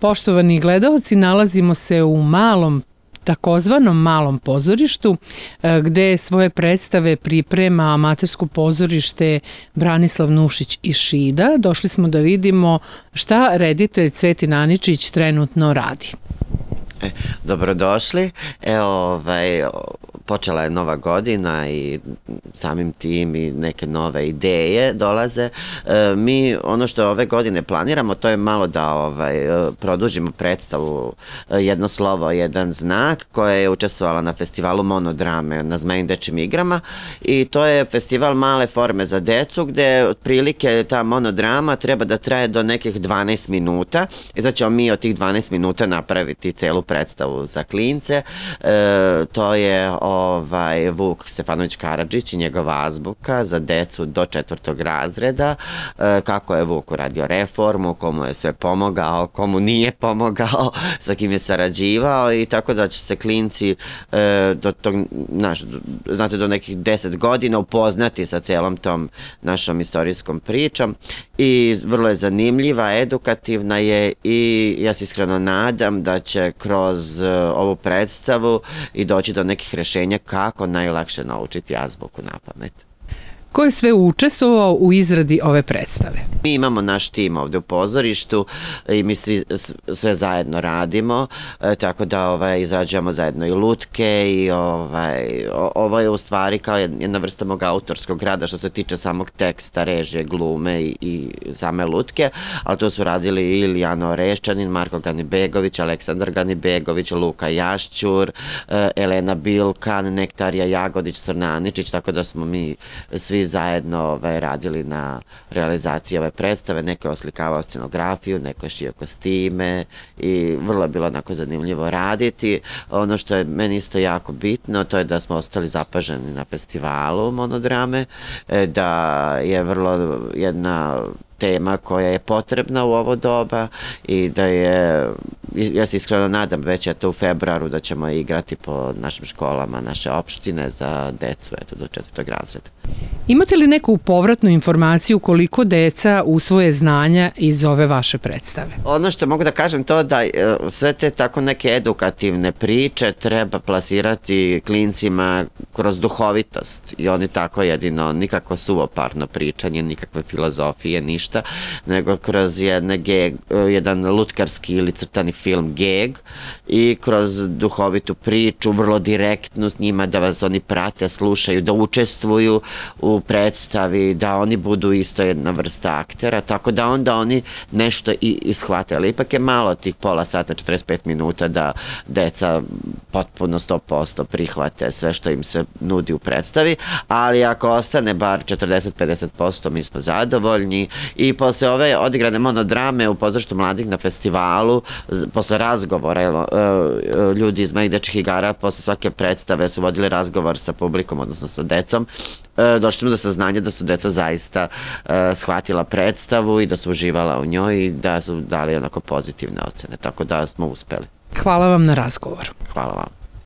Poštovani gledalci, nalazimo se u malom takozvanom malom pozorištu e, gde svoje predstave priprema amatersko pozorište Branislav Nušić i Šida. Došli smo da vidimo šta reditelj Cvetin Aničić trenutno radi. E, dobrodošli. Evo, ovaj, počela je nova godina i samim tim i neke nove ideje dolaze. E, mi ono što ove godine planiramo to je malo da ovaj e, produžimo predstavu e, jedno slovo, jedan znak koja je učestvovala na festivalu monodrame na Zmejim dečim igrama i to je festival male forme za decu gde otprilike ta monodrama treba da traje do nekih 12 minuta i znači ćemo mi od tih 12 minuta napraviti celu predstavu za klince. E, to je ovaj, Vuk Stefanović Karadžić i njegova azbuka za decu do četvrtog razreda, e, kako je Vuk uradio reformu, komu je sve pomogao, komu nije pomogao, sa kim je sarađivao i tako da će se klinci e, do tog, naš, znate, do nekih deset godina upoznati sa celom tom našom istorijskom pričom. I vrlo je zanimljiva, edukativna je i ja se iskreno nadam da će kroz e, ovu predstavu i doći do nekih rešenja kako najlakše naučiti azbuku na pamet. Ko je sve učestvovao u izradi ove predstave? Mi imamo naš tim ovde u pozorištu i mi svi sve zajedno radimo, e, tako da ovaj, izrađujemo zajedno i lutke i ovaj, ovo je u stvari kao jedna vrsta mog autorskog rada što se tiče samog teksta, režije, glume i, i same lutke, ali to su radili i Ilijano Orešćanin, Marko Ganibegović, Aleksandar Ganibegović, Luka Jašćur, e, Elena Bilkan, Nektarija Jagodić, Srnaničić, tako da smo mi svi zajedno ovaj, radili na realizaciji ove predstave, neko je oslikavao scenografiju, neko je šio kostime i vrlo je bilo onako zanimljivo raditi. Ono što je meni isto jako bitno, to je da smo ostali zapaženi na festivalu monodrame, e, da je vrlo jedna tema koja je potrebna u ovo doba i da je, ja se iskreno nadam već eto u februaru da ćemo igrati po našim školama, naše opštine za decu eto do četvrtog razreda. Imate li neku povratnu informaciju koliko deca usvoje znanja iz ove vaše predstave? Ono što mogu da kažem to da e, sve te tako neke edukativne priče treba plasirati klincima kroz duhovitost i oni tako jedino nikako suvoparno pričanje, nikakve filozofije, ništa, nego kroz jedne geg, jedan lutkarski ili crtani film geg i kroz duhovitu priču, vrlo direktnu s njima da vas oni prate, slušaju, da učestvuju u predstavi, da oni budu isto jedna vrsta aktera, tako da onda oni nešto i ishvate, ali ipak je malo tih pola sata, 45 minuta da deca potpuno 100% prihvate sve što im se nudi u predstavi, ali ako ostane bar 40-50% mi smo zadovoljni i posle ove odigrane monodrame u pozorištu mladih na festivalu, posle razgovora, evo, e, e, ljudi iz mojih dečih igara posle svake predstave su vodili razgovor sa publikom, odnosno sa decom, e, došli smo do saznanja da su deca zaista shvatila predstavu i da su uživala u njoj i da su dali onako pozitivne ocene, tako da smo uspeli. Hvala vam na razgovor. Hvala vam.